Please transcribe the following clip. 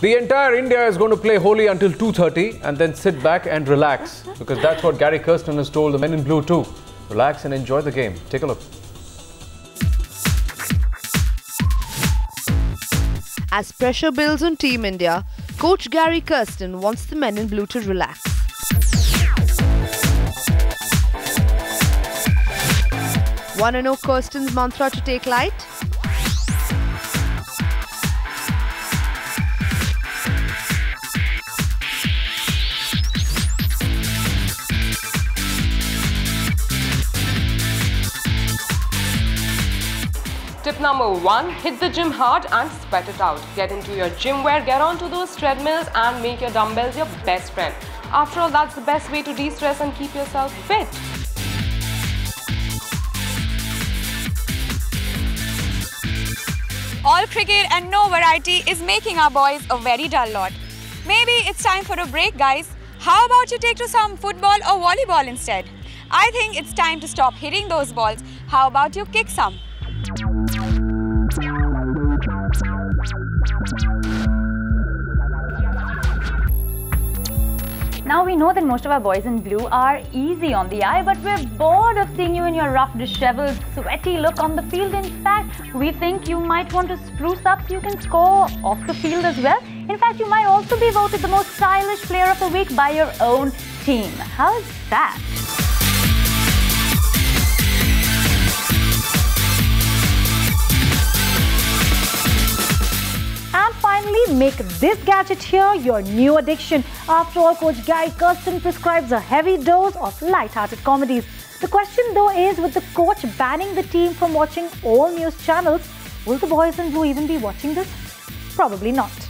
The entire India is going to play Holi until 2.30 and then sit back and relax because that's what Gary Kirsten has told the men in blue too. Relax and enjoy the game. Take a look. As pressure builds on Team India, coach Gary Kirsten wants the men in blue to relax. Wanna know oh Kirsten's mantra to take light? Tip number one, hit the gym hard and sweat it out. Get into your gym wear, get onto those treadmills and make your dumbbells your best friend. After all, that's the best way to de-stress and keep yourself fit. All cricket and no variety is making our boys a very dull lot. Maybe it's time for a break, guys. How about you take to some football or volleyball instead? I think it's time to stop hitting those balls. How about you kick some? Now we know that most of our boys in blue are easy on the eye, but we're bored of seeing you in your rough, disheveled, sweaty look on the field. In fact, we think you might want to spruce up so you can score off the field as well. In fact, you might also be voted the most stylish player of the week by your own team. How's that? Make this gadget here your new addiction. After all, Coach Gary Kirsten prescribes a heavy dose of light-hearted comedies. The question though is, with the coach banning the team from watching all news channels, will the boys in blue even be watching this? Probably not.